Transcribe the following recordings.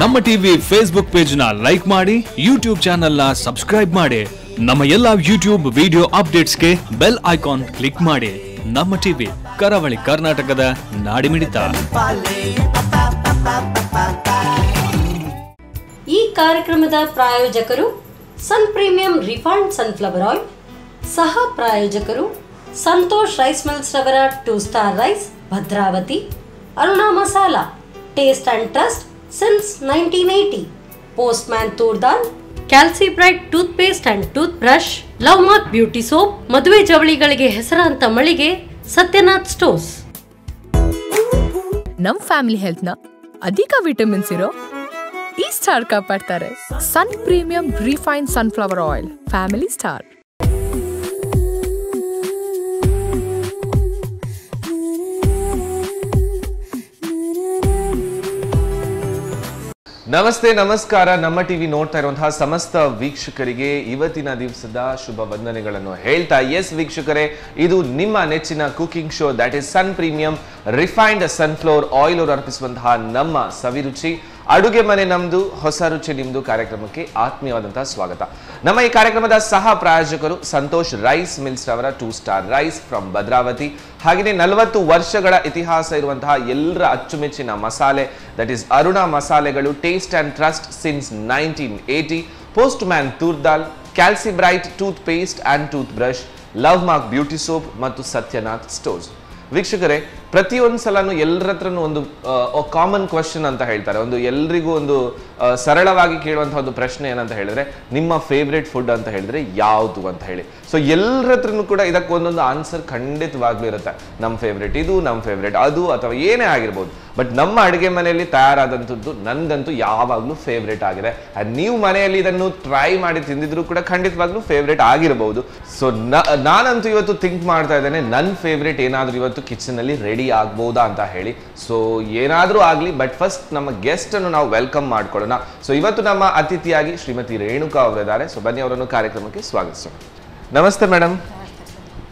ನಮ್ಮ TV Facebook ಪೇಜ್ನ like ಮಾಡಿ ಯೂಟ್ಯೂಬ್ ಚಾನೆಲ್ನ ಸಬ್ಸ್ಕ್ರೈಬ್ ಮಾಡಿ, ನಮ್ಮ ಎಲ್ಲಾ ಯೂಟ್ಯೂಬ್ ವಿಡಿಯೋ ಅಪ್ಡೇಟ್ಸ್ಗೆ ಬೆಲ್ ಐಕಾನ್ ಕ್ಲಿಕ್ ಮಾಡಿ. ನಮ್ಮ ಟಿವಿ ಕರಾವಳಿ ಕರ್ನಾಟಕದ ನಾಡಿಮಿಡಿತ. ಈ ಕಾರ್ಯಕ್ರಮದ ಪ್ರಾಯೋಜಕರು Sun premium refined sunflower oil ಸಹ ಪ್ರಾಯೋಜಕರು ಸಂತೋಷ್ ರೈಸ್ ಮಿಲ್ಸ್ ರವರ two star rice Bhadravathi, Aruna masala. Taste trust since nineteen eighty postman toor dal Calcibright toothpaste and toothbrush love mark beauty soap ಮದುವೆ ಜವಳಿಗಳಿಗೆ ಹೆಸರಾಂತ ಮಳಿಗೆ ಸತ್ಯನಾಥ್ ಸ್ಟೋರ್ಸ್ ನಮ್ ಫ್ಯಾಮಿಲಿ ಹೆಲ್ತ್ನ ಅಧಿಕ ವಿಟಮಿನ್ಸ್ ಇರೋ ಈ star ಕಾಪಾಡ್ತಾರೆ Sun Premium refine sunflower oil family star ನಮಸ್ತೆ, ನಮಸ್ಕಾರ. ನಮ್ಮ ಟಿವಿ ನೋಡ್ತಾ ಇರುವಂತಹ ಸಮಸ್ತ ವೀಕ್ಷಕರಿಗೆ ಇವತ್ತಿನ ದಿವಸದ ಶುಭ ವಂದನೆಗಳನ್ನು ಹೇಳ್ತಾ ಎಸ್ ವೀಕ್ಷಕರೇ, ಇದು ನಿಮ್ಮ ನೆಚ್ಚಿನ cooking show that is Sun Premium refined sunflower oil ಅವರು ಅರ್ಪಿಸುವಂತಹ ನಮ್ಮ ಸವಿರುಚಿ ಅಡುಗೆ ಮನೆ ನಮ್ದು, ಹೊಸ ರುಚಿ ನಿಮ್ದು ಕಾರ್ಯಕ್ರಮಕ್ಕೆ ಆತ್ಮೀಯವಾದಂತಹ ಸ್ವಾಗತ. ನಮ್ಮ ಈ ಕಾರ್ಯಕ್ರಮದ ಸಹ ಪ್ರಾಯೋಜಕರು ಸಂತೋಷ್ ರೈಸ್ ಮಿಲ್ಸ್ ಅವರ two star rice from Bhadravati. ಹಾಗೆಯೇ ನಲವತ್ತು ವರ್ಷಗಳ ಇತಿಹಾಸ ಇರುವಂತಹ ಎಲ್ಲರ ಅಚ್ಚುಮೆಚ್ಚಿನ ಮಸಾಲೆ ದಟ್ ಈಸ್ ಅರುಣಾ ಮಸಾಲೆಗಳು taste and trust since nineteen eighty Postman toor dal Calcibright toothpaste and toothbrush Love Mark beauty soap ಮತ್ತು ಸತ್ಯನಾಥ್ ಸ್ಟೋರ್ಸ್ ವೀಕ್ಷಕರೇ ಪ್ರತಿಯೊಂದು ಸಲನೂ ಎಲ್ಲರ ಒಂದು ಕಾಮನ್ ಕ್ವಶನ್ ಅಂತ ಹೇಳ್ತಾರೆ. ಒಂದು ಎಲ್ರಿಗೂ ಒಂದು ಸರಳವಾಗಿ ಕೇಳುವಂತಹ ಒಂದು ಪ್ರಶ್ನೆ ಏನಂತ ಹೇಳಿದ್ರೆ, ನಿಮ್ಮ ಫೇವ್ರೇಟ್ ಫುಡ್ ಅಂತ ಹೇಳಿದ್ರೆ ಯಾವುದು ಅಂತ ಹೇಳಿ. ಸೊ ಎಲ್ಲರ ಕೂಡ ಇದಕ್ಕೆ ಒಂದೊಂದು ಆನ್ಸರ್ ಖಂಡಿತವಾಗ್ಲೂ ಇರುತ್ತೆ. ನಮ್ಮ ಫೇವ್ರೇಟ್ ಇದು ನಮ್ಮ ಫೇವ್ರೇಟ್ ಅದು, ಅಥವಾ ಏನೇ ಆಗಿರ್ಬೋದು. ಬಟ್ ನಮ್ಮ ಅಡುಗೆ ಮನೆಯಲ್ಲಿ ತಯಾರಾದಂಥದ್ದು ನನಗಂತೂ ಯಾವಾಗಲೂ ಫೇವ್ರೇಟ್ ಆಗಿದೆ. ನೀವು ಮನೆಯಲ್ಲಿ ಇದನ್ನು ಟ್ರೈ ಮಾಡಿ ತಿಂದಿದ್ರು ಕೂಡ ಖಂಡಿತವಾಗ್ಲೂ ಫೇವ್ರೇಟ್ ಆಗಿರಬಹುದು ಸೊ ನಾನಂತೂ ಇವತ್ತು ಥಿಂಕ್ ಮಾಡ್ತಾ ಇದ್ದೇನೆ. ನನ್ನ ಫೇವ್ರೇಟ್ ಏನಾದರೂ ಇವತ್ತು ಕಿಚನಲ್ಲಿ ರೆಡಿ ಆಗ್ಬೋದಾ ಅಂತ ಹೇಳಿ. ಸೊ ಏನಾದರೂ ಆಗಲಿ ಬಟ್ ಫಸ್ಟ್ ನಮ್ಮ ಗೆಸ್ಟ್ ಅನ್ನು ನಾವು ವೆಲ್ಕಮ್ ಮಾಡ್ಕೊಳ್ಳೋಣ. ಸೊ ಇವತ್ತು ನಮ್ಮ ಅತಿಥಿಯಾಗಿ ಶ್ರೀಮತಿ ರೇಣುಕಾ ಅವರಿದ್ದಾರೆ. ಸೊ ಬನ್ನಿ ಅವರನ್ನು ಕಾರ್ಯಕ್ರಮಕ್ಕೆ ಸ್ವಾಗತಿಸೋಣ. ನಮಸ್ತೆ ಮೇಡಮ್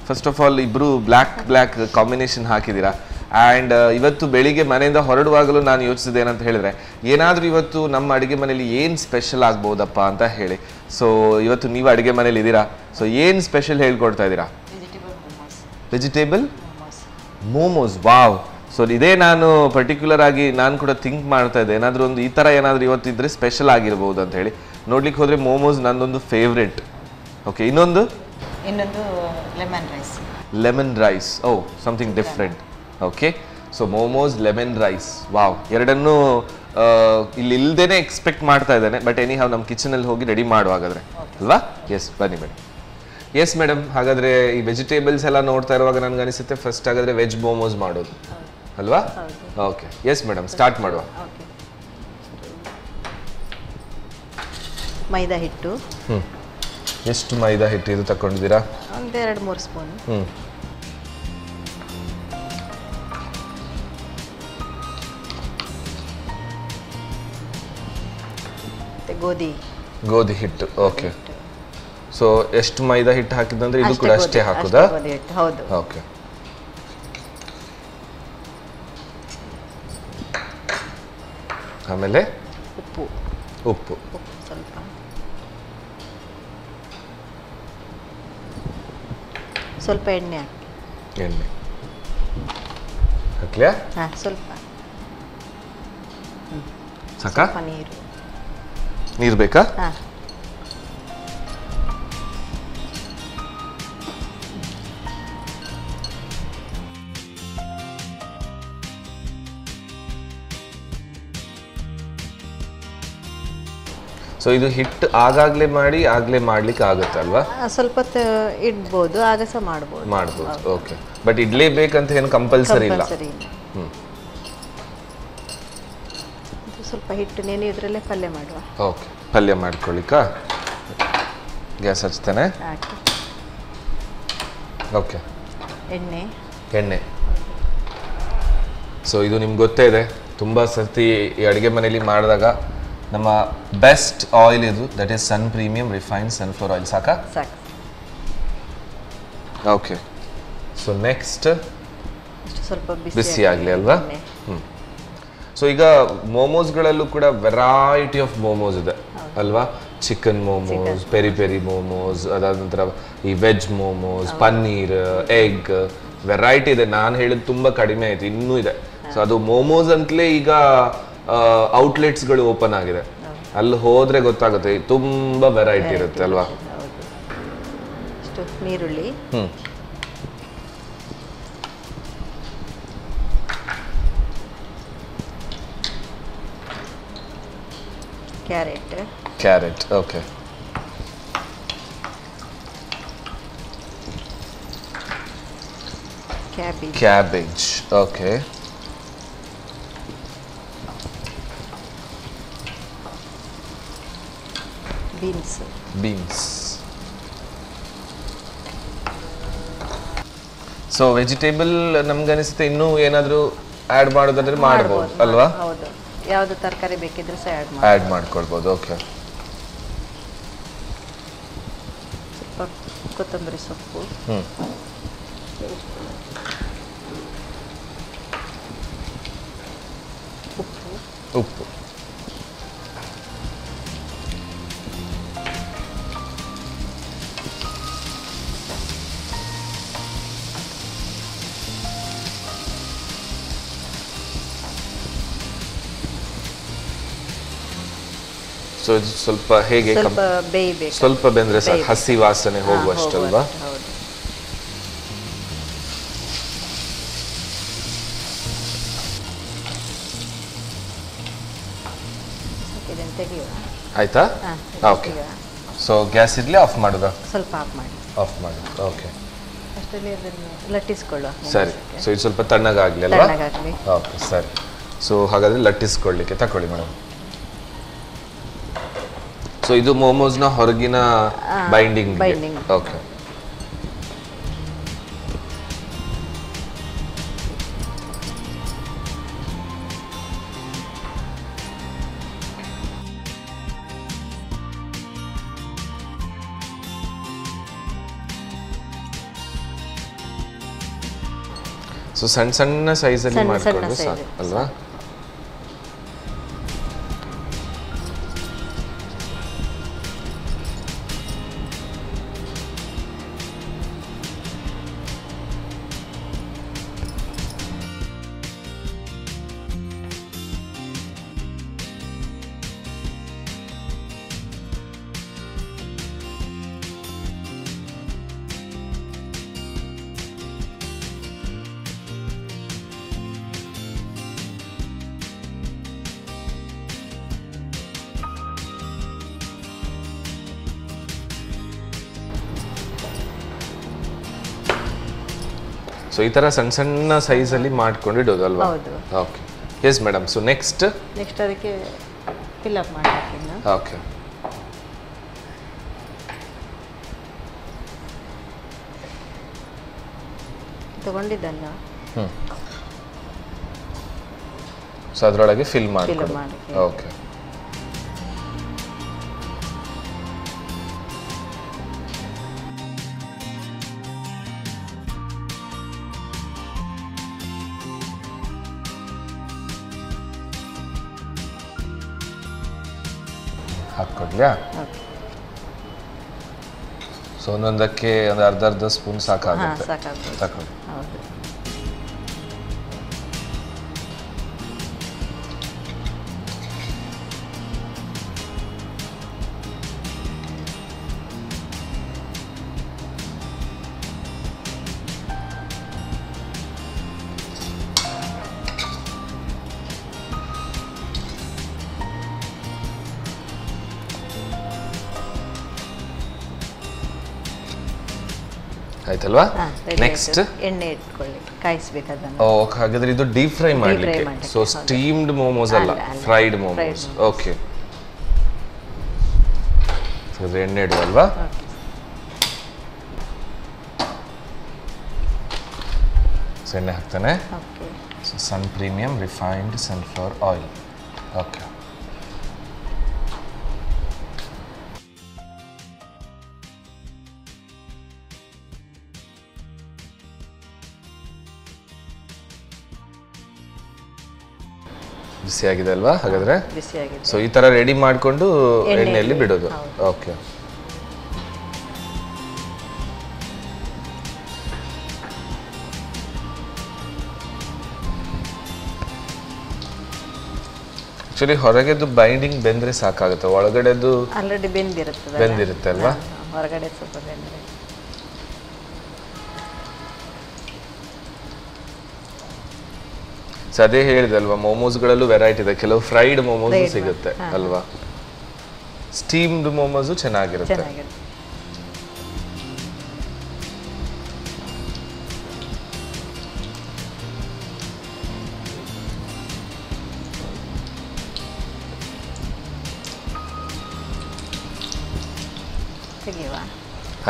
ಫಸ್ಟ್ ಆಫ್ ಆಲ್ ಇಬ್ರು ಬ್ಲ್ಯಾಕ್ ಬ್ಲ್ಯಾಕ್ ಕಾಂಬಿನೇಷನ್ ಹಾಕಿದ್ದೀರಾ? ಆ್ಯಂಡ್ ಇವತ್ತು ಬೆಳಿಗ್ಗೆ ಮನೆಯಿಂದ ಹೊರಡುವಾಗಲೂ ನಾನು ಯೋಚಿಸಿದೆ ಏನಂತ ಹೇಳಿದ್ರೆ ಏನಾದರೂ ಇವತ್ತು ನಮ್ಮ ಅಡುಗೆ ಮನೇಲಿ ಏನು ಸ್ಪೆಷಲ್ ಆಗ್ಬೋದಪ್ಪ ಅಂತ ಹೇಳಿ. ಸೊ ಇವತ್ತು ನೀವು ಅಡುಗೆ ಮನೇಲಿ ಇದ್ದೀರಾ? ಸೊ ಏನು ಸ್ಪೆಷಲ್ ಹೇಳ್ಕೊಡ್ತಾ ಇದ್ದೀರಾ? ವೆಜಿಟೇಬಲ್ ಮೋಮೋಸ್ ವಾವ್ ಸೊ ಇದೇ ನಾನು ಪರ್ಟಿಕ್ಯುಲರ್ ಆಗಿ ನಾನು ಕೂಡ ಥಿಂಕ್ ಮಾಡ್ತಾ ಇದ್ದೆ. ಏನಾದರೂ ಒಂದು ಈ ಥರ ಏನಾದರೂ ಇವತ್ತಿದ್ರೆ ಸ್ಪೆಷಲ್ ಆಗಿರ್ಬೋದು ಅಂತ ಹೇಳಿ. ನೋಡ್ಲಿಕ್ಕೆ ಹೋದರೆ ಮೋಮೋಸ್ ನಂದೊಂದು ಫೇವ್ರೆಟ್ ಓಕೆ ಇನ್ನೊಂದು? ಇನ್ನೊಂದು lemon rice lemon rice oh something different okay so momos lemon rice wow ಎರಡನ್ನೂ ಇಲ್ಲಿ ಇಲ್ಲದೇ ಎಕ್ಸ್ಪೆಕ್ಟ್ ಮಾಡ್ತಾ ಇದ್ದಾನೆ. ಬಟ್ ಎನಿ ಹಾವ್ ನಮ್ಮ ಕಿಚನಲ್ಲಿ ಹೋಗಿ ರೆಡಿ ಮಾಡುವಾಗಾದ್ರೆ ಅಲ್ವಾ? ಎಸ್ ಬನ್ನಿ ಮೇಡಮ್ ಎಸ್ ಮೇಡಮ್ ಹಾಗಾದ್ರೆ ಈ ವೆಜಿಟೇಬಲ್ಸ್ ಎಲ್ಲ ನೋಡ್ತಾ ಇರುವಾಗ ನನ್ಗೆ ಅನಿಸುತ್ತೆ ಫಸ್ಟ್ ಹಾಗಾದ್ರೆ ವೆಜ್ ಮೋಮೋಸ್ ಮಾಡೋದು. ಅಲ್ವಾ? ಓಕೆ ಎಸ್ ಮೇಡಮ್ ಸ್ಟಾರ್ಟ್ ಮಾಡುವ. ಮೈದಾ ಹಿಟ್ಟು. ಹ್ಞೂ ಎಷ್ಟು ಮೈದಾ ಹಿಟ್ಟು ಇದು ತಗೊಂಡಿದ್ದೀರಾ ಒಂದೆರಡು ಮೂರು ಸ್ಪೂನ್. ಹ್ಞೂ ಗೋಧಿ. ಗೋಧಿ ಹಿಟ್ಟು. ಓಕೆ ಸೊ ಎಷ್ಟು ಮೈದಾ ಹಿಟ್ಟು ಹಾಕಿದಂದ್ರೆ ಇದು ಕೂಡ ಅಷ್ಟೇ ಹಾಕುದಾ? ಹೌದು. ಓಕೆ. ಆಮೇಲೆ ಉಪ್ಪು. ಉಪ್ಪು. ಉಪ್ಪು ಸ್ವಲ್ಪ. ಸ್ವಲ್ಪ ಎಣ್ಣೆ ಹಾಕಿ. ಎಣ್ಣೆ. ಹಾಕ್ಲಿಯಾ? ಹಾಂ ಸ್ವಲ್ಪ. ಸಾಕಾ? ನೀರು. ನೀರು ಬೇಕಾ? ಹಾಂ. ಸೊ ಇದು ಹಿಟ್ಟು ಆಗಾಗ್ಲೇ ಮಾಡಿ ಆಗಲೇ ಮಾಡ್ಲಿಕ್ಕೆ ಆಗುತ್ತಲ್ವಾ? ಸ್ವಲ್ಪ ಇಡ್ಬೋದು ಆಗ ಸಹ ಮಾಡ್ಬೋದು. ಮಾಡ್ಬೋದು ಓಕೆ ಬಟ್ ಇಡ್ಲೇಬೇಕಂತ ಏನು ಕಂಪಲ್ಸರಿ ಇಲ್ಲ. ಸ್ವಲ್ಪ ಹಿಟ್ಟು ನೆನೆಯೋದ್ರಲ್ಲೇ ಪಲ್ಯ ಮಾಡುವ. ಓಕೆ ಪಲ್ಯ ಮಾಡ್ಕೊಳ್ಳಿಕ್ಕಾ? ಗ್ಯಾಸ್ ಹಚ್ತೇನೆ. ಓಕೆ ಎಣ್ಣೆ. ಎಣ್ಣೆ. ಸೊ ಇದು ನಿಮ್ಗೆ ಗೊತ್ತೇ ಇದೆ. ತುಂಬ ಸರ್ತಿ ಈ ಅಡುಗೆ ಮನೇಲಿ ಮಾಡಿದಾಗ ನಮ್ಮ ಬೆಸ್ಟ್ ಆಯಿಲ್ ಇದು. That is Sun Premium refined sunflower oil ಸಾಕಾ? ಸಾಕು. ಓಕೆ ಸೊ ನೆಕ್ಸ್ಟ್ ಸ್ವಲ್ಪ ಬಿಸಿ ಆಗಲಿ ಅಲ್ವಾ. ಹ್ಞೂ ಸೊ ಈಗ ಮೋಮೋಸ್ಗಳಲ್ಲೂ ಕೂಡ ವೆರೈಟಿ ಆಫ್ ಮೋಮೋಸ್ ಇದೆ. ಅಲ್ವಾ? Chicken momos peri peri momos ಅದಾದ ನಂತರ ಈ veg momos paneer egg variety ಇದೆ. ನಾನು ಹೇಳಿದ್ ತುಂಬ ಕಡಿಮೆ ಆಯಿತು. ಇನ್ನೂ ಇದೆ. ಸೊ ಅದು ಮೋಮೋಸ್ ಅಂತಲೇ ಈಗ ಔಟ್ಲೆಟ್ಸ್ಗಳು ಓಪನ್ ಆಗಿದೆ. ಅಲ್ಲಿ ಹೋದ್ರೆ ಗೊತ್ತಾಗುತ್ತೆ ತುಂಬಾ ವೆರೈಟಿ ಇರುತ್ತೆ ಅಲ್ವಾ? ನೀರುಳ್ಳಿ ಹ್ಮ್. Carrot. Carrot okay. Cabbage. Cabbage okay. Beans beans so vegetable ನಮ್ಗೆ ಅನಿಸುತ್ತೆ ಇನ್ನೂ ಏನಾದರೂ ಆ್ಯಡ್ ಮಾಡೋದಾದ್ರೆ ಮಾಡ್ಬೋದು ಅಲ್ವಾ? ಹೌದು. ಯಾವುದು ತರಕಾರಿ ಬೇಕಿದ್ರೆ ಸಹ ಆ್ಯಡ್ ಮಾಡಿ ಆ್ಯಡ್ ಮಾಡ್ಕೊಳ್ಬೋದು ಓಕೆ ಸ್ವಲ್ಪ ಕೊತ್ತಂಬರಿ ಸೊಪ್ಪು. ಹ್ಮ್. ಸೊ ಸ್ವಲ್ಪ ಹೇಗೆ ಸ್ವಲ್ಪ ಬೇಯಬೇಕು. ಸ್ವಲ್ಪ ಬೆಂದ್ರೆ ಸರ್. ಹಸಿ ವಾಸನೆ ಹೋಗುವಷ್ಟಲ್ವಾ? ಆಯ್ತಾ? ಓಕೆ. ಸೊ ಗ್ಯಾಸ್ ಇರ್ಲಿ ಆಫ್ ಮಾಡುದಾ? ಸ್ವಲ್ಪ ಆಫ್ ಮಾಡಿ. ಆಫ್ ಮಾಡಿ ಓಕೆ. ಲಟ್ಟಿಸ್ಕೊಳ್ಳುವ ಸರಿ. ಸೊ ಇದು ಸ್ವಲ್ಪ ತಣ್ಣಗಾಗ್ಲಿ ಅಲ್ವಾ. ಓಕೆ ಸರಿ. ಸೊ ಹಾಗಾದ್ರೆ ಲಟ್ಟಿಸ್ಕೊಳ್ಳಿಕ್ಕೆ ತಕೊಳ್ಳಿ ಮೇಡಮ್. ಸೊ ಇದು ಮೋಮೋಸ್ನ ಹೊರಗಿನ ಆ, ಬೈಂಡಿಂಗ್ binding. ಓಕೆ ಸೊ ಸಣ್ಣ ಸಣ್ಣ ಸೈಜಲ್ಲಿ ಸಣ್ಣ ಸಣ್ಣ ಮಾಡ್ಕೊಂಡ್ರೆ size. ಸಾಕು ಅಲ್ವಾ ಸೊ ಈ ತರ ಸಣ್ಣ ಸಣ್ಣ ಸೈಜಲ್ಲಿ ಮಾಡ್ಕೊಂಡು ಇಡೋದು ಅಲ್ವಾ. Okay yes madam so next next ಅದಕ್ಕೆ ಫಿಲ್ಅಪ್ ಮಾಡಬೇಕು ಇನ್ನು. ಓಕೆ ತಗೊಂಡಿದ್ದಲ್ಲ? ಹ್ಮ್. ಸೊ ಅದರೊಳಗೆ ಫಿಲ್ ಮಾಡ್ಕೊಳ್ಳಿ ಮಾಡಿ. ಓಕೆ ಹಾಕ್ಕೊಡ್ಲ್ಯಾ ಸೊ ಒಂದೊಂದಕ್ಕೆ ಒಂದು ಅರ್ಧ ಅರ್ಧ ಸ್ಪೂನ್ ಸಾಕಾಗುತ್ತೆ. ಸಾಕಾಗ್ಬೋದು. ಆಯ್ತಲ್ವಾ ಹಾಂ ನೆಕ್ಸ್ಟ್ ಎಣ್ಣೆ ಇಟ್ಕೊಳ್ಳಿ ಕಾಯಿಸ್ಬೇಕು ಅದನ್ನು ಓ ಹಾಗಾದ್ರೆ ಇದು ಡೀಪ್ ಫ್ರೈ ಮಾಡ್ಲಿಕ್ಕೆ. ಸೊ ಸ್ಟೀಮ್ಡ್ ಮೋಮೋಸ್ ಅಲ್ಲ. Fried momos. ಓಕೆ ಹಾಗಾದ್ರೆ ಎಣ್ಣೆ ಇಡುವಲ್ವಾ? ಓಕೆ ಎಣ್ಣೆ ಹಾಕ್ತಾನೆ. Okay Sun Premium refined sunflower oil okay ಬಿಸಿಯಾಗಿದೆ ಅಲ್ವಾ ಹಾಗಾದ್ರೆ? ಬಿಸಿಯಾಗಿದೆ ಸೊ ಈ ತರ ರೆಡಿ ಮಾಡಿಕೊಂಡು ಎಣ್ಣೆಯಲ್ಲಿ ಬಿಡೋದು. ಓಕೆ ಆಕ್ಚುಲಿ ಹೊರಗೆದು ಬೈಂಡಿಂಗ್ ಬೆಂದ್ರೆ ಸಾಕಾಗುತ್ತೆ. ಒಳಗಡೆದು ಆಲ್ರೆಡಿ ಬೆಂದಿರುತ್ತೆ ಬೆಂದಿರುತ್ತೆ ಅಲ್ವಾ? ಹೊರಗಡೆ ಸ್ವಲ್ಪ ಬೆಂದಿರುತ್ತೆ ಸೊ ಅದೇ ಹೇಳಿದೆ ಅಲ್ವಾ ಮೋಮೋಸ್ಗಳಲ್ಲೂ ವೆರೈಟಿ ಇದೆ. ಕೆಲವು ಫ್ರೈಡ್ ಮೋಮೋಸ್ ಸಿಗುತ್ತೆ ಅಲ್ವಾ? ಸ್ಟೀಮ್ಡ್ ಮೋಮೋಸು ಚೆನ್ನಾಗಿರುತ್ತೆ.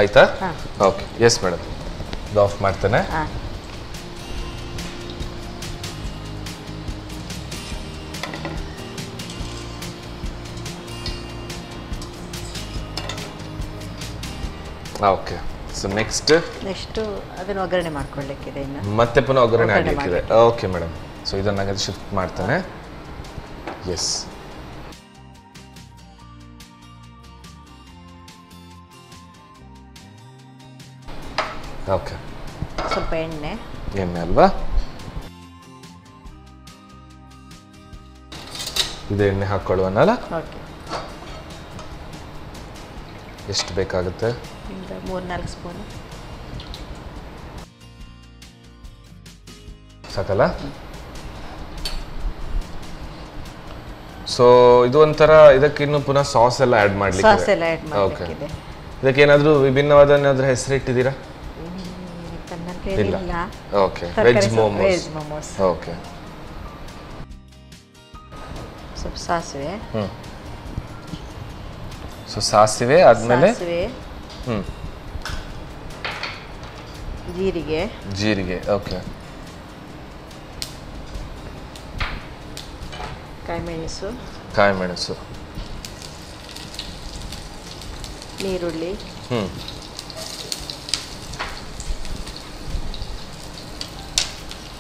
ಆಯ್ತಾ. ಓಕೆ ಎಸ್ ಮೇಡಮ್ ಇದು ಆಫ್ ಮಾಡ್ತೇನೆ. ಓಕೆ ಸೊ ನೆಕ್ಸ್ಟ್ ನೆಕ್ಸ್ಟು ಅದನ್ನು ಒಗ್ಗರಣೆ ಮಾಡ್ಕೊಳ್ಳಿಕ್ಕಿದೆ ಇನ್ನು. ಮತ್ತೆ ಪುನಃ ಒಗ್ಗರಣೆ ಆಗಲಿಕ್ಕಿದೆ. ಓಕೆ ಮೇಡಮ್ ಸೊ ಇದನ್ನ ಹಾಗಾದ್ರೆ ಶಿಫ್ಟ್ ಮಾಡ್ತೇನೆ. ಎಸ್ ಓಕೆ ಸ್ವಲ್ಪ ಎಣ್ಣೆ. ಎಣ್ಣೆ ಅಲ್ವಾ? ಇದು ಎಣ್ಣೆ ಹಾಕೊಳ್ಳುವನಲ್ಲ? ಓಕೆ ಎಷ್ಟು ಬೇಕಾಗುತ್ತೆ? ಒಂದು ಮೂರು ನಾಲ್ಕು ಸ್ಪೂನು. ಸಾಕಲ್ಲ? ಸೊ ಇದು ಒಂಥರ ಇದಕ್ಕಿನ್ನು ಪುನಃ ಸಾಸ್ ಎಲ್ಲ ಆ್ಯಡ್ ಮಾಡ್ಲಿಕ್ಕೆ ಸಾಸ್ ಎಲ್ಲ ಆ್ಯಡ್ ಮಾಡಲಿಕ್ಕಿದೆ. ಇದಕ್ಕೆ ಏನಾದರೂ ವಿಭಿನ್ನವಾದ ಏನಾದರೂ ಹೆಸರಿಟ್ಟಿದ್ದೀರಾ? ಇಟ್ಟಿದ್ದೀರಾ ಇಲ್ಲ. Okay veg momos veg momos okay ಸ್ವಲ್ಪ ಸಾಸಿವೆ. ಸೊ ಸಾಸಿವೆ ಆದಮೇಲೆ ಸಾಸಿವೆ. ಜೀರಿಗೆ. ಜೀರಿಗೆ ಓಕೆ. ಕಾಯಿಮೆಣಸು. ಕಾಯಿಮೆಣಸು. ನೀರುಳ್ಳಿ ಹ್ಞೂ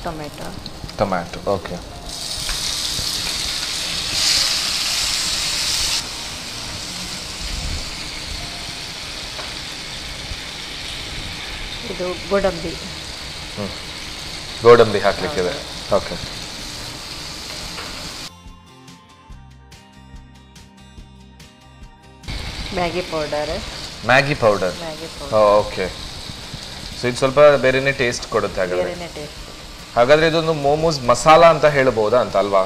ಟೊಮೆಟೊ ಟೊಮ್ಯಾಟೊ ಓಕೆ. ಇದು ಗೋಡಂಬಿ. ಗೋಡಂಬಿ ಹಾಕ್ಲಿಕ್ಕಿದೆ. Okay. Maggi powder. Maggi powder? Okay. So ಇದು ಸ್ವಲ್ಪ ಬೇರೆನೇ ಟೇಸ್ಟ್ ಕೊಡುತ್ತೆ ಹಾಗಾದ್ರೆ? ಹಾಗಾದ್ರೆ ಇದೊಂದು ಮೋಮೋಸ್ ಮಸಾಲಾ ಅಂತ ಹೇಳ್ಬೋದಾ ಅಂತ ಅಲ್ವಾ?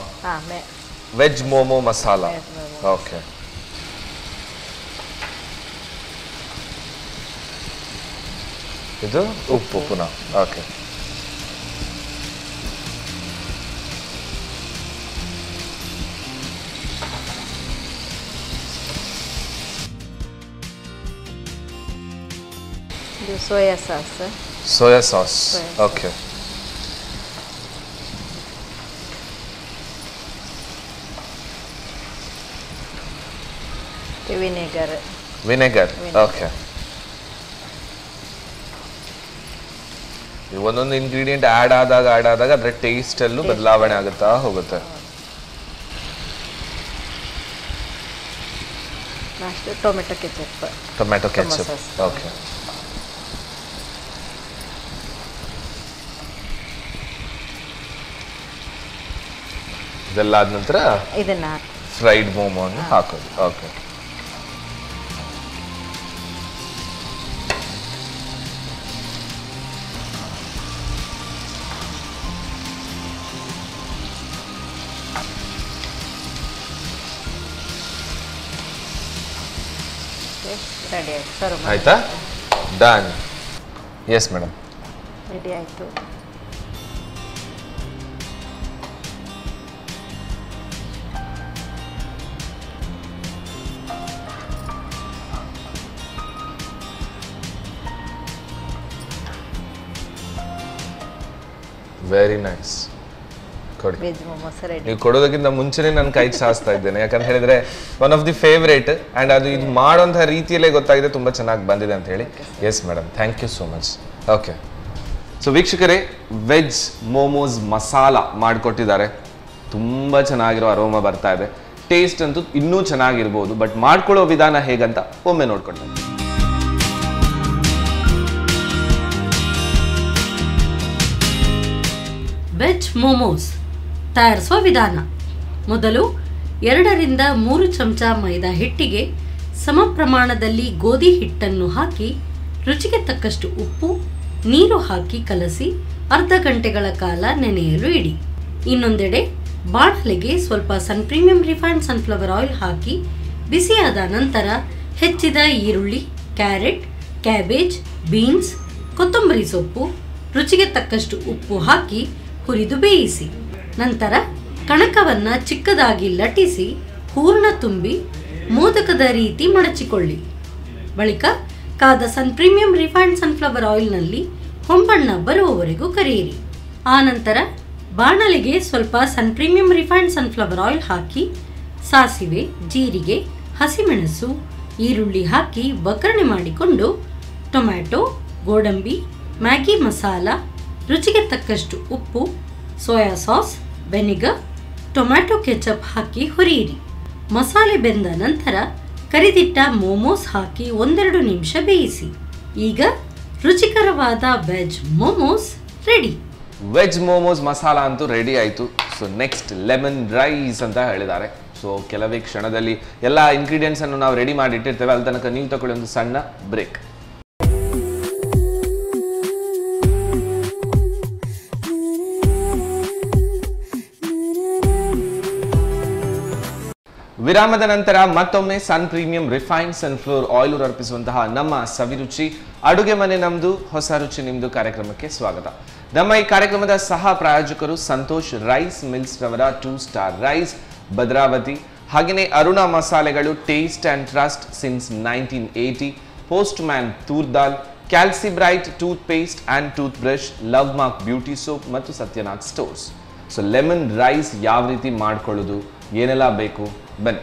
Veg momo masala. ಓಕೆ. ಇದು? ಉಪ್ಪು ಪುನಃ. ಓಕೆ ಇದು soya sauce. Soya sauce. Soya sauce. Okay vinegar. Vinegar. Vinegar. Okay ಒಂದೊಂದು ಇಂಗ್ರೀಡಿಯೆಂಟ್ ಆಡ್ ಆದಾಗ ಆಡ್ ಆದಾಗ ಅದರ ಟೇಸ್ಟಲ್ಲೂ ಬದಲಾವಣೆ ಆಗುತ್ತಾ ಹೋಗುತ್ತೆ. Tomato ketchup tomato ketchup okay ಇದೆಲ್ಲ ಆದ ನಂತರ ಇದನ್ನ ಫ್ರೈಡ್ ಮೋಮೋನ ಹಾಕೋದು. ಓಕೆ ರೆಡಿ ಆಯ್ತು ಸರ್ವ್ ಆಯ್ತಾ? ಡನ್ ಎಸ್ ಮೇಡಮ್ ರೆಡಿ ಆಯಿತು. ವೆರಿ ನೈಸ್ ಕೊಡಿ. ವೆಜ್ ಮೋಮೋಸ್ ರೆಡಿ ನೀವು ಕೊಡೋದಕ್ಕಿಂತ ಮುಂಚೆನೇ ನಾನು ಕೈ ಸಾಸ್ತಾ ಇದ್ದೇನೆ. ಯಾಕಂತ ಹೇಳಿದ್ರೆ one of the favourite and ಅದು ಇದು ಮಾಡೋಂಥ ರೀತಿಯಲ್ಲೇ ಗೊತ್ತಾಗಿದೆ ತುಂಬಾ ಚೆನ್ನಾಗಿ ಬಂದಿದೆ ಅಂತ ಹೇಳಿ. Yes madam thank you so much okay so ವೀಕ್ಷಕರೇ ವೆಜ್ ಮೋಮೋಸ್ ಮಸಾಲ ಮಾಡಿಕೊಟ್ಟಿದ್ದಾರೆ. ತುಂಬ ಚೆನ್ನಾಗಿರೋ ಅರೋಮ ಬರ್ತಾ ಇದೆ. ಟೇಸ್ಟ್ ಅಂತೂ ಇನ್ನೂ ಚೆನ್ನಾಗಿರ್ಬೋದು ಬಟ್ ಮಾಡ್ಕೊಳ್ಳೋ ವಿಧಾನ ಹೇಗಂತ ಒಮ್ಮೆ ನೋಡ್ಕೊಂಡು. ವೆಜ್ ಮೋಮೋಸ್ ತಯಾರಿಸುವ ವಿಧಾನ. ಮೊದಲು ಎರಡರಿಂದ ಮೂರು ಚಮಚ ಮೈದಾ ಹಿಟ್ಟಿಗೆ ಸಮ ಪ್ರಮಾಣದಲ್ಲಿ ಗೋಧಿ ಹಿಟ್ಟನ್ನು ಹಾಕಿ, ರುಚಿಗೆ ತಕ್ಕಷ್ಟು ಉಪ್ಪು, ನೀರು ಹಾಕಿ ಕಲಸಿ ಅರ್ಧ ಗಂಟೆಗಳ ಕಾಲ ನೆನೆಯಲು ಇಡಿ. ಇನ್ನೊಂದೆಡೆ ಬಾಣಲೆಗೆ ಸ್ವಲ್ಪ Sun Premium refined sunflower oil ಹಾಕಿ, ಬಿಸಿಯಾದ ನಂತರ ಹೆಚ್ಚಿದ ಈರುಳ್ಳಿ, ಕ್ಯಾರೆಟ್, ಕ್ಯಾಬೇಜ್, ಬೀನ್ಸ್, ಕೊತ್ತಂಬರಿ ಸೊಪ್ಪು, ರುಚಿಗೆ ತಕ್ಕಷ್ಟು ಉಪ್ಪು ಹಾಕಿ ಹುರಿದು ಬೇಯಿಸಿ. ನಂತರ ಕಣಕವನ್ನ ಚಿಕ್ಕದಾಗಿ ಲಟ್ಟಿಸಿ ಹೂರ್ಣ ತುಂಬಿ ಮೋದಕದ ರೀತಿ ಮಡಚಿಕೊಳ್ಳಿ. ಬಳಿಕ ಕಾದ ಸನ್ ಪ್ರೀಮಿಯಂ ರಿಫೈನ್ಡ್ ಸನ್ಫ್ಲವರ್ ಆಯಿಲ್ನಲ್ಲಿ ಹೊಂಬಣ್ಣ ಬರುವವರೆಗೂ ಕರೆಯಿರಿ. ಆನಂತರ ಬಾಣಲೆಗೆ ಸ್ವಲ್ಪ Sun Premium refined sunflower oil ಹಾಕಿ ಸಾಸಿವೆ, ಜೀರಿಗೆ, ಹಸಿಮೆಣಸು, ಈರುಳ್ಳಿ ಹಾಕಿ ಒಗ್ಗರಣೆ ಮಾಡಿಕೊಂಡು ಟೊಮ್ಯಾಟೊ, ಗೋಡಂಬಿ, ಮ್ಯಾಗಿ ಮಸಾಲ, ರುಚಿಗೆ ತಕ್ಕಷ್ಟು ಉಪ್ಪು, soya sauce vinegar tomato ketchup ಹಾಕಿ ಹುರಿಯಿರಿ. ಮಸಾಲೆ ಬೆಂದ ನಂತರ ಕರಿದಿಟ್ಟ ಮೋಮೋಸ್ ಹಾಕಿ ಒಂದೆರಡು ನಿಮಿಷ ಬೇಯಿಸಿ. ಈಗ ರುಚಿಕರವಾದ veg momos ready. Veg momos masala ಅಂತೂ ರೆಡಿ ಆಯಿತು. ಸೊ ನೆಕ್ಸ್ಟ್ ಲೆಮನ್ ರೈಸ್ ಅಂತ ಹೇಳಿದ್ದಾರೆ. ಸೊ ಕೆಲವೇ ಕ್ಷಣದಲ್ಲಿ ಎಲ್ಲ ಇಂಗ್ರೀಡಿಯೆಂಟ್ಸನ್ನು ನಾವು ರೆಡಿ ಮಾಡಿ ಇಟ್ಟಿರ್ತೇವೆ ಅಲ್ಲಿ ತನಕ ನೀವು ತಗೊಳ್ಳಿ ಒಂದು ಸಣ್ಣ ಬ್ರೇಕ್ ವಿರಾಮದ ನಂತರ ಮತ್ತೊಮ್ಮೆ Sun Premium refined sunflower oil ಅರ್ಪಿಸುವಂತಹ ನಮ್ಮ ಸವಿರುಚಿ ಅಡುಗೆ ಮನೆ ನಮ್ದು, ಹೊಸ ರುಚಿ ನಿಮ್ದು ಕಾರ್ಯಕ್ರಮಕ್ಕೆ ಸ್ವಾಗತ. ನಮ್ಮ ಈ ಕಾರ್ಯಕ್ರಮದ ಸಹ ಪ್ರಾಯೋಜಕರು ಸಂತೋಷ್ ರೈಸ್ ಮಿಲ್ಸ್ ರವರ ಟೂ ಸ್ಟಾರ್ ರೈಸ್, ಭದ್ರಾವತಿ, ಹಾಗೆಯೇ ಅರುಣ ಮಸಾಲೆಗಳು taste and trust since nineteen eighty Postman toor dal Calcibright toothpaste and toothbrush Love Mark beauty soap ಮತ್ತು Satyanath stores so lemon rice ಯಾವ ರೀತಿ ಮಾಡ್ಕೊಳ್ಳೋದು, ಏನೆಲ್ಲ ಬೇಕು? ಬನ್ನಿ.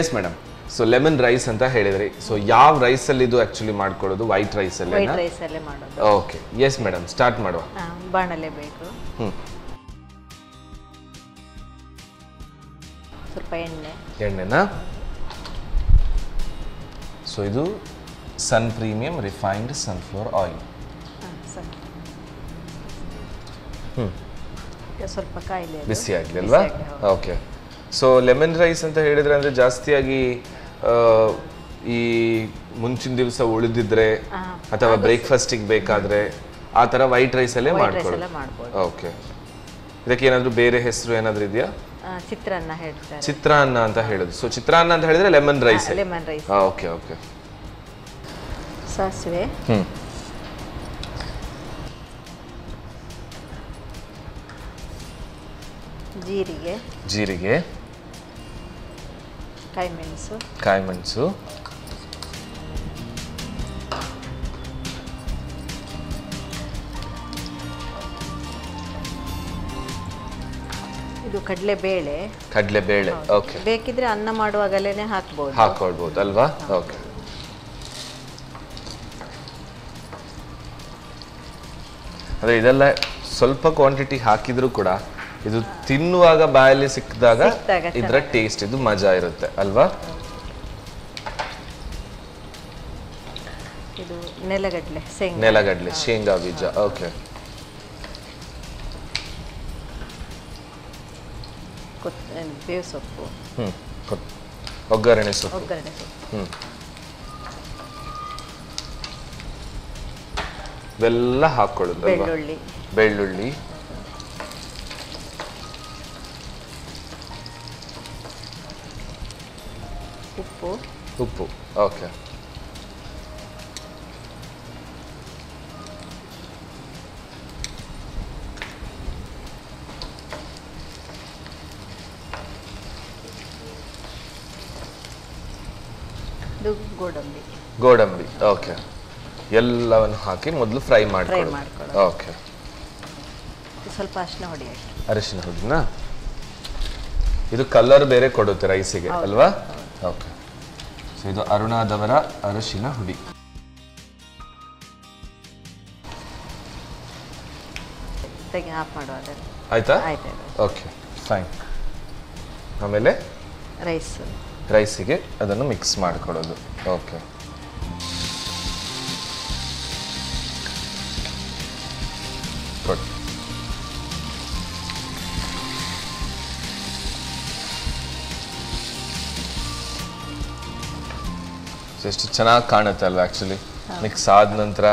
Yes madam so lemon rice ಅಂತ ಹೇಳಿದ್ರಿ. ಸೊ ಯಾವ ರೈಸ್ ಅಲ್ಲಿ ಇದು ಆಕ್ಚುಲಿ ಮಾಡ್ಕೊಳ್ಳೋದು ವೈಟ್ ರೈಸ್ ಮಾಡೋದು. ಓಕೆ ಎಸ್ ಮೇಡಮ್ ಸ್ಟಾರ್ಟ್ ಮಾಡುವ. ಬಾಣಲೆ ಬೇಕು. ಸ್ವಲ್ಪ ಎಣ್ಣೆ. ಎಣ್ಣೆನಾ? ಸೊ ಇದು Sun Premium refined sunflower oil. ಹ್ಞೂ ಸ್ವಲ್ಪ ಕಾಯಿಲೆ ಬಿಸಿ ಆಗಲಿ ಅಲ್ವಾ ಬಿಸಿ ಆಗ್ಲಿ, ಹೌದು. ಓಕೆ ಸೊ ಲೆಮನ್ ರೈಸ್ ಅಂತ ಹೇಳಿದ್ರೆ ಅಂದರೆ ಜಾಸ್ತಿಯಾಗಿ ಈ ಮುಂಚಿನ ದಿವಸ ಉಳಿದಿದ್ರೆ. ಅಥವಾ ಬ್ರೇಕ್ಫಾಸ್ಟಿಗೆ ಬೇಕಾದ್ರೆ ಆ ಥರ ವೈಟ್ ರೈಸಲ್ಲೇ ಮಾಡ್ಕೊಳ್ಳಿ ಓಕೆ ಇದಕ್ಕೆ ಏನಾದರೂ ಬೇರೆ ಹೆಸರು ಏನಾದರೂ ಇದೆಯಾ? ಚಿತ್ರಾನ್ನ ಹೇಳ್ತಾರೆ. ಚಿತ್ರಾನ್ನ ಅಂತ ಹೇಳೋದು. ಸೊ ಚಿತ್ರಾನ್ನ ಅಂತ ಹೇಳಿದ್ರೆ lemon rice lemon rice okay okay ಸಾಸಿವೆ. ಜೀರಿಗೆ. ಜೀರಿಗೆ. ಕಾಯಿ ಮೆಣಸು. ಕಾಯಿ ಮೆಣಸು. ಇದು ಕಡಲೆ ಬೇಳೆ ಕಡಲೆಬೇಳೆ ಓಕೆ ಬೇಕಿದ್ರೆ ಅನ್ನ ಮಾಡುವಾಗಲೇ ಹಾಕ್ಬೋದು. ಹಾಕೊಳ್ಬೋದು ಅಲ್ವಾ? ಓಕೆ ಅದೇ ಇದೆಲ್ಲ ಸ್ವಲ್ಪ ಕ್ವಾಂಟಿಟಿ ಹಾಕಿದ್ರು ಕೂಡ ಇದು ತಿನ್ನುವಾಗ ಬಾಯಲ್ಲಿ ಸಿಕ್ಕಿದಾಗ ಇದರ ಟೇಸ್ಟ್ ಇದು ಮಜಾ ಇರುತ್ತೆ ಅಲ್ವಾ? ಇದು ನೆಲಗಡಲೆ ಶೇಂಗಾ. ನೆಲಗಡಲೆ ಶೇಂಗಾ ಬೀಜ ಓಕೆ ಬೇವು ಸೊಪ್ಪು. ಒಗ್ಗರಣೆ ಸೊಪ್ಪು. ಒಗ್ಗರಣೆ ಸೊಪ್ಪು. ಹ್ಮ್. ಇವೆಲ್ಲ ಹಾಕೊಳ್ಳೋದು ಬೆಳ್ಳುಳ್ಳಿ. ಬೆಳ್ಳುಳ್ಳಿ. ಉಪ್ಪು ಓಕೆ ಗೋಡಂಬಿ. ಗೋಡಂಬಿ ಓಕೆ ಎಲ್ಲವನ್ನು ಹಾಕಿ ಮೊದಲು ಫ್ರೈ ಮಾಡ್ಕೊಳ್ಳೋದು. ಓಕೆ ಸ್ವಲ್ಪ ಅರಿಶಿನ ಹೊಡಿ ಅರಿಶಿನ ಹೊಡಿನಾ? ಇದು ಕಲರ್ ಬೇರೆ ಕೊಡುತ್ತೆ ರೈಸಿಗೆ ಅಲ್ವಾ? ಓಕೆ ಸೊ ಇದು ಅರುಣಾದವರ ಅರಶಿನ ಹುಡಿ. ಆಯ್ತು? ಓಕೆ ಫೈನ್ ಆಮೇಲೆ? ರೈಸ್ ರೈಸಿಗೆ ಅದನ್ನು ಮಿಕ್ಸ್ ಮಾಡಿಕೊಡೋದು ಓಕೆ ಎಷ್ಟು ಚೆನ್ನಾಗಿ ಕಾಣುತ್ತೆ ಅಲ್ವಾ ಆ್ಯಕ್ಚುಲಿ ಮಿಕ್ಸ್ ಆದ ನಂತರ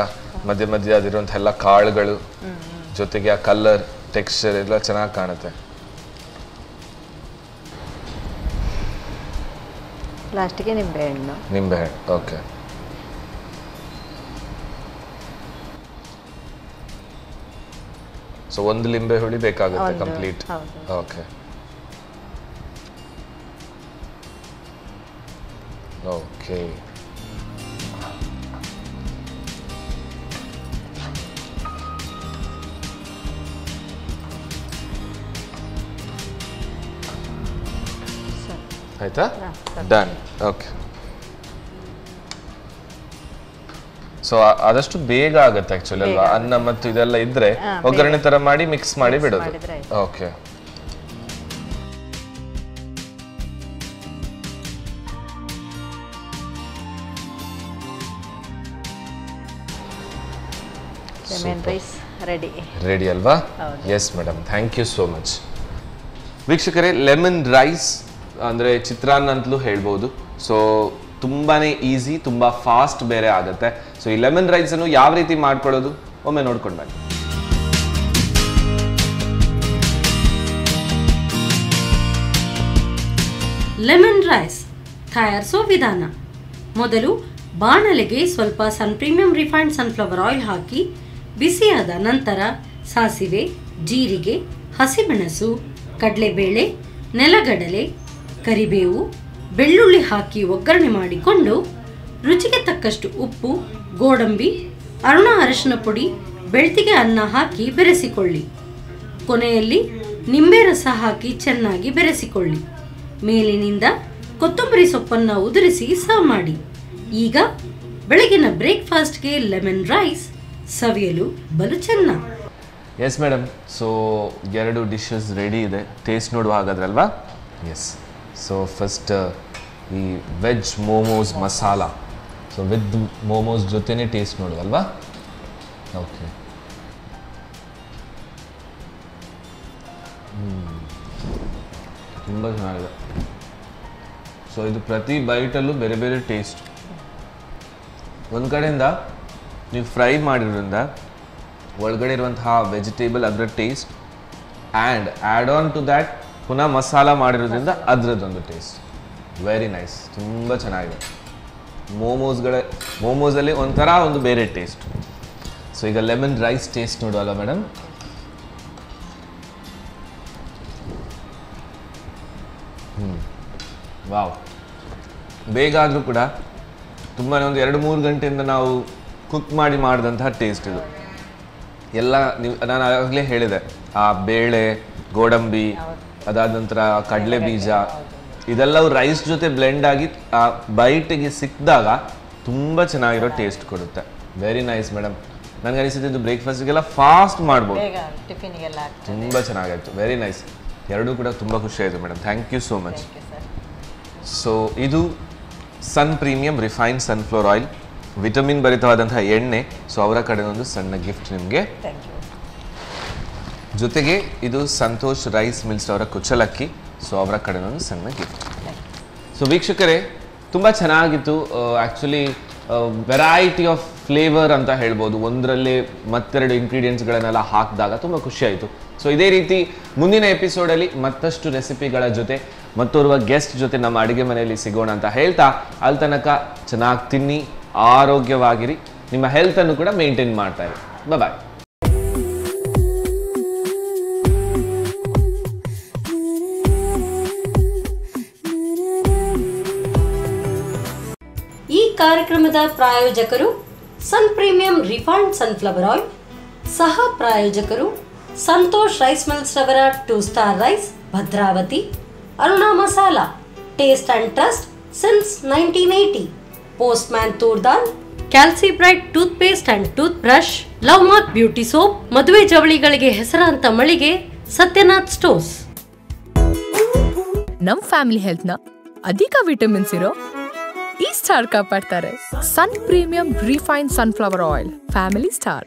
ಮಧ್ಯೆ ಮಧ್ಯೆ ಅದಿರುವಂಥ ಎಲ್ಲ ಕಾಳುಗಳು ಜೊತೆಗೆ ಆ ಕಲರ್ ಟೆಕ್ಸ್ಚರ್ ಎಲ್ಲ ಚೆನ್ನಾಗಿ ಕಾಣುತ್ತೆ. ಲಾಸ್ಟಿಗೆ ನಿಂಬೆಹಣ್ಣು ನಿಂಬೆಹಣ್ಣು ಓಕೆ ಸೊ ಒಂದು ಲಿಂಬೆ ಹುಳಿ ಬೇಕಾಗುತ್ತೆ ಕಂಪ್ಲೀಟ್. ಓಕೆ ಓಕೆ ಆಯ್ತಾ. ಡನ್ ಓಕೆ ಸೊ ಆದಷ್ಟು ಬೇಗ ಆಗುತ್ತೆ ಆಕ್ಚುಲಿ ಅಲ್ವಾ? ಅನ್ನ ಮತ್ತು ಇದೆಲ್ಲ ಇದ್ರೆ ಒಗ್ಗರಣೆ ತರ ಮಾಡಿ ಮಿಕ್ಸ್ ಮಾಡಿ ಬಿಡೋದು. ಓಕೆ ರೆಡಿ ರೆಡಿ ಅಲ್ವಾ. Yes madam thank you so much ವೀಕ್ಷಕರೇ ಲೆಮನ್ ರೈಸ್ ಅಂದರೆ ಚಿತ್ರಾನ್ನ ಅಂತಲೂ ಹೇಳ್ಬೋದು. ಸೊ ತುಂಬಾ ಈಸಿ ತುಂಬ ಫಾಸ್ಟ್ ಬೇರೆ ಆಗುತ್ತೆ. ಸೊ ಈ ಲೆಮನ್ ರೈಸನ್ನು ಯಾವ ರೀತಿ ಮಾಡ್ಕೊಳ್ಳೋದು? ಒಮ್ಮೆ ನೋಡ್ಕೊಂಡು ಬನ್ನಿ. ಲೆಮನ್ ರೈಸ್ ತಯಾರಿಸೋ ವಿಧಾನ. ಮೊದಲು ಬಾಣಲೆಗೆ ಸ್ವಲ್ಪ Sun Premium refined sunflower oil ಹಾಕಿ, ಬಿಸಿಯಾದ ನಂತರ ಸಾಸಿವೆ, ಜೀರಿಗೆ, ಹಸಿಮೆಣಸು, ಕಡಲೆಬೇಳೆ, ನೆಲಗಡಲೆ ಕರಿಬೇವು, ಬೆಳ್ಳುಳ್ಳಿ ಹಾಕಿ ಒಗ್ಗರಣೆ ಮಾಡಿಕೊಂಡು ರುಚಿಗೆ ತಕ್ಕಷ್ಟು ಉಪ್ಪು, ಗೋಡಂಬಿ, ಅರುಣ ಅರಶಿನ ಪುಡಿ, ಬೆಳ್ತಿಗೆ ಅನ್ನ ಹಾಕಿ ಬೆರೆಸಿಕೊಳ್ಳಿ. ಕೊನೆಯಲ್ಲಿ ನಿಂಬೆ ರಸ ಹಾಕಿ ಚೆನ್ನಾಗಿ ಬೆರೆಸಿಕೊಳ್ಳಿ. ಮೇಲಿನಿಂದ ಕೊತ್ತಂಬರಿ ಸೊಪ್ಪನ್ನು ಉದುರಿಸಿ ಸರ್ವ್ ಮಾಡಿ. ಈಗ ಬೆಳಗಿನ ಬ್ರೇಕ್ಫಾಸ್ಟ್ಗೆ ಲೆಮನ್ ರೈಸ್, ಸವಿಯಲು ಬಲು ಚೆನ್ನ. ಎಸ್ ಮೇಡಮ್ ಸೊ ಎರಡು ಡಿಶಸ್ ರೆಡಿ ಇದೆ. ಟೇಸ್ಟ್ ನೋಡುವ ಹಾಗಾದ್ರಲ್ವಾ ಎಸ್ ಸೊ ಫಸ್ಟ್ ಈ veg momos masala so with momos ಜೊತೆನೇ ಟೇಸ್ಟ್ ನೋಡುವಲ್ವಾ ಓಕೆ ತುಂಬ ಚೆನ್ನಾಗಿದೆ. ಸೊ ಇದು ಪ್ರತಿ ಬೈಟಲ್ಲೂ ಬೇರೆ ಬೇರೆ ಟೇಸ್ಟ್ ಒಂದು ಕಡೆಯಿಂದ ನೀವು ಫ್ರೈ ಮಾಡಿರೋದ್ರಿಂದ ಒಳಗಡೆ ಇರುವಂತಹ ವೆಜಿಟೇಬಲ್ ಅದರ taste and add on to that ಪುನಃ ಮಸಾಲ ಮಾಡಿರೋದ್ರಿಂದ ಅದರದ್ದೊಂದು ಟೇಸ್ಟ್ ವೆರಿ ನೈಸ್ ತುಂಬ ಚೆನ್ನಾಗಿದೆ. ಮೋಮೋಸ್ಗಳ ಮೋಮೋಸಲ್ಲಿ ಒಂಥರ ಒಂದು ಬೇರೆ ಟೇಸ್ಟ್ ಸೊ ಈಗ ಲೆಮನ್ ರೈಸ್ ಟೇಸ್ಟ್ ನೋಡುವಲ್ಲ ಮೇಡಮ್ ಹ್ಞೂ ವಾವ್ ಬೇಗ ಆದರೂ ಕೂಡ ತುಂಬಾ ಒಂದು ಎರಡು ಮೂರು ಗಂಟೆಯಿಂದ ನಾವು ಕುಕ್ ಮಾಡಿ ಮಾಡಿದಂತಹ ಟೇಸ್ಟ್ ಇದು. ಎಲ್ಲ ನೀವು, ನಾನು ಆಗಲೇ ಹೇಳಿದೆ. ಆ ಬೇಳೆ, ಗೋಡಂಬಿ ಅದಾದ ನಂತರ ಕಡಲೆ ಬೀಜ. ಇದೆಲ್ಲವೂ ರೈಸ್ ಜೊತೆ ಬ್ಲೆಂಡ್ ಆಗಿ ಆ ಬೈಟಿಗೆ ಸಿಕ್ಕಿದಾಗ ತುಂಬ ಚೆನ್ನಾಗಿರೋ ಟೇಸ್ಟ್ ಕೊಡುತ್ತೆ. ವೆರಿ ನೈಸ್ ಮೇಡಮ್ ನನಗೆ ಅನಿಸುತ್ತೆ ಇದು ಬ್ರೇಕ್ಫಾಸ್ಟಿಗೆಲ್ಲ ಫಾಸ್ಟ್ ಮಾಡ್ಬೋದು. ತುಂಬ ಚೆನ್ನಾಗಾಯ್ತು. ವೆರಿ ನೈಸ್ ಎರಡೂ ಕೂಡ ತುಂಬ ಖುಷಿ ಆಯಿತು madam thank you so much so ಇದು sun premium refined sunflower oil vitamin ಭರಿತವಾದಂತಹ ಎಣ್ಣೆ. ಸೊ ಅವರ ಒಂದು ಸಣ್ಣ ಗಿಫ್ಟ್ ನಿಮಗೆ ಥ್ಯಾಂಕ್ ಯು ಜೊತೆಗೆ ಇದು ಸಂತೋಷ್ ರೈಸ್ ಮಿಲ್ಸ್ ಅವರ ಕುಚ್ಚಲಕ್ಕಿ. ಸೊ ಅವರ ಕಡೆ ಒಂದು ಸಣ್ಣ ಗಿಫ್ಟ್ ಸೊ ವೀಕ್ಷಕರೇ, ತುಂಬ ಚೆನ್ನಾಗಿತ್ತು. ಆ್ಯಕ್ಚುಲಿ ವೆರೈಟಿ ಆಫ್ ಫ್ಲೇವರ್ ಅಂತ ಹೇಳ್ಬೋದು. ಒಂದರಲ್ಲಿ ಮತ್ತೆರಡು ಇಂಗ್ರೀಡಿಯೆಂಟ್ಸ್ಗಳನ್ನೆಲ್ಲ ಹಾಕಿದಾಗ ತುಂಬ ಖುಷಿಯಾಯಿತು ಸೊ ಇದೇ ರೀತಿ ಮುಂದಿನ ಎಪಿಸೋಡಲ್ಲಿ ಮತ್ತಷ್ಟು ರೆಸಿಪಿಗಳ ಜೊತೆ, ಮತ್ತೋರ್ವ ಗೆಸ್ಟ್ ಜೊತೆ ನಮ್ಮ ಅಡುಗೆ ಮನೆಯಲ್ಲಿ ಸಿಗೋಣ ಅಂತ ಹೇಳ್ತಾ, ಅಲ್ಲಿ ತನಕ ಚೆನ್ನಾಗಿ ತಿನ್ನಿ, ಆರೋಗ್ಯವಾಗಿರಿ. ನಿಮ್ಮ ಹೆಲ್ತನ್ನು ಕೂಡ ಮೇಂಟೈನ್ ಮಾಡ್ತಾ ಇರಿ. ಬಾಯ್ ಕಾರ್ಯಕ್ರಮದ ಪ್ರಾಯೋಜಕರು Sun premium refined sunflower oil, ಸಹ ಪ್ರಾಯೋಜಕರು ಸಂತೋಷ್ ರೈಸ್ ಮಿಲ್ಸ್ ರವರ two star rice Bhadravathi, Aruna masala, taste and trust since nineteen eighty postman toor dal Calcibright toothpaste and toothbrush love mark beauty soap, ಮದುವೆ ಜವಳಿಗಳಿಗೆ ಹೆಸರಾಂತ ಮಳಿಗೆ Satyanath stores. ನಮ್ಮ family ಹೆಲ್ತ್ನ ಅಧಿಕ ವಿಟಮಿನ್ಸ್ ಇರೋ ಈ star ಕಾಪಾಡ್ತಾರೆ sun premium refine sunflower oil family star